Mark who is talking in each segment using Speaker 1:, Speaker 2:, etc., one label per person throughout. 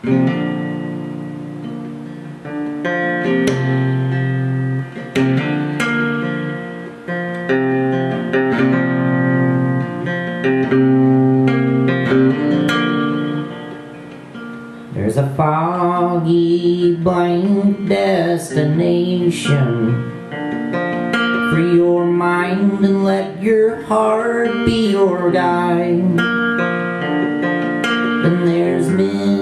Speaker 1: There's a foggy blank destination. Free your mind and let your heart be your guide. And there's many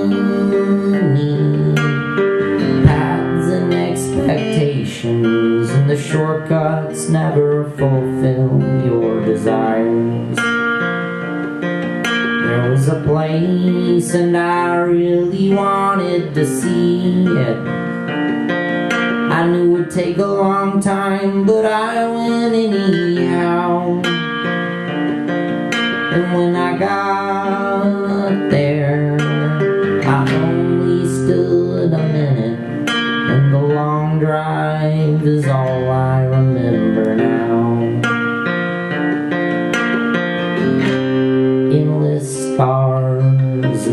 Speaker 1: shortcuts never fulfill your desires. There was a place and I really wanted to see it. I knew it would take a long time but I went anyhow. And when I got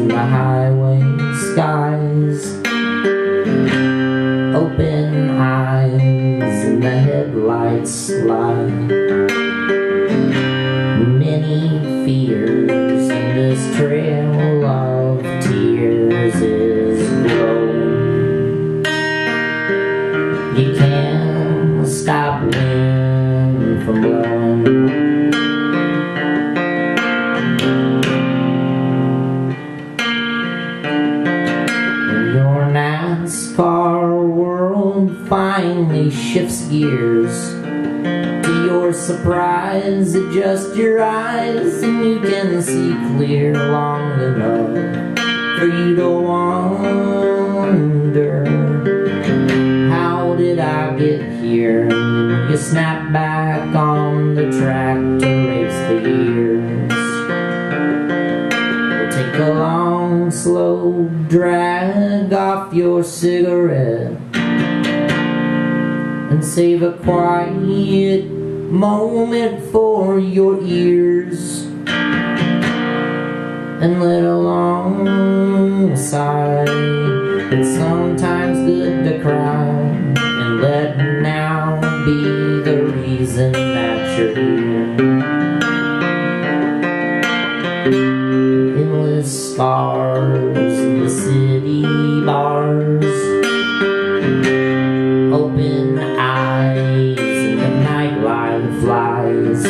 Speaker 1: the highway skies Open eyes in the headlights lie Many fears in this trail of tears is glowing You can't finally shifts gears. To your surprise, adjust your eyes And you can see clear long enough For you to wonder. How did I get here? You snap back on the track to race the years Take a long, slow drag off your cigarette And save a quiet moment for your ears. And let a long sigh. It's sometimes good to cry. And let now be the reason that you're here. Endless stars flies.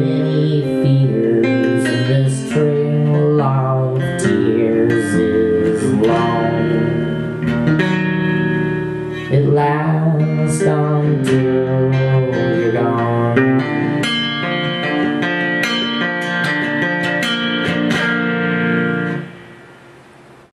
Speaker 1: Many fears this trail of tears is long. It lasts until